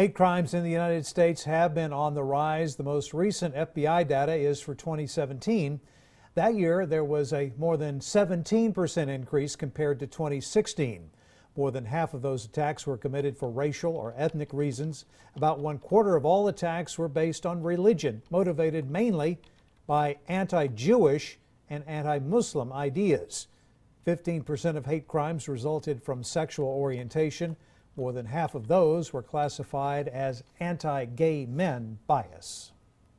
Hate crimes in the United States have been on the rise. The most recent FBI data is for 2017. That year, there was a more than 17% increase compared to 2016. More than half of those attacks were committed for racial or ethnic reasons. About one quarter of all attacks were based on religion, motivated mainly by anti Jewish and anti Muslim ideas. 15% of hate crimes resulted from sexual orientation. More than half of those were classified as anti gay men bias.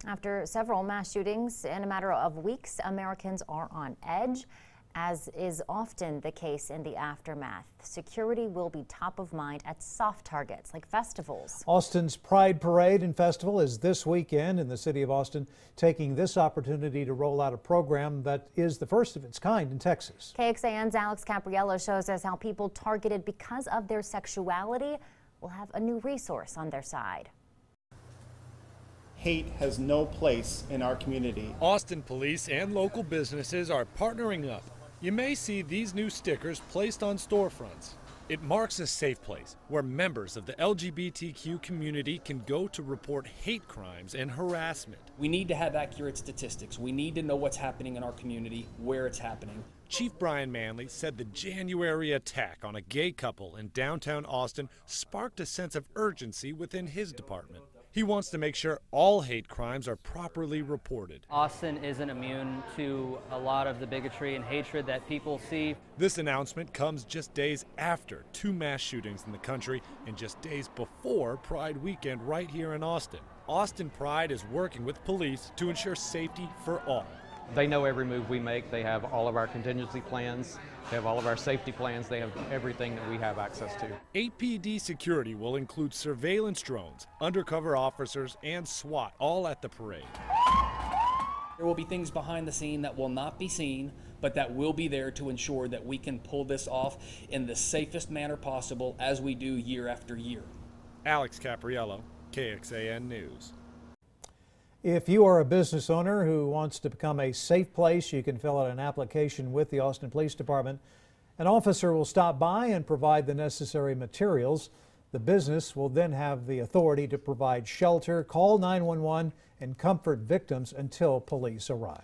After several mass shootings in a matter of weeks, Americans are on edge. As is often the case in the aftermath, security will be top of mind at soft targets like festivals. Austin's Pride Parade and Festival is this weekend in the city of Austin, taking this opportunity to roll out a program that is the first of its kind in Texas. KXAN's Alex Caprariello shows us how people targeted because of their sexuality will have a new resource on their side hate has no place in our community. Austin police and local businesses are partnering up you may see these new stickers placed on storefronts. It marks a safe place where members of the LGBTQ community can go to report hate crimes and harassment. We need to have accurate statistics. We need to know what's happening in our community, where it's happening. Chief Brian Manley said the January attack on a gay couple in downtown Austin sparked a sense of urgency within his department. He wants to make sure all hate crimes are properly reported. Austin isn't immune to a lot of the bigotry and hatred that people see. This announcement comes just days after two mass shootings in the country and just days before Pride weekend right here in Austin. Austin Pride is working with police to ensure safety for all. They know every move we make. They have all of our contingency plans. They have all of our safety plans. They have everything that we have access to. APD security will include surveillance drones, undercover officers, and SWAT all at the parade. There will be things behind the scene that will not be seen, but that will be there to ensure that we can pull this off in the safest manner possible as we do year after year. Alex Caprariello, KXAN News. If you are a business owner who wants to become a safe place, you can fill out an application with the Austin Police Department. An officer will stop by and provide the necessary materials. The business will then have the authority to provide shelter, call 911, and comfort victims until police arrive.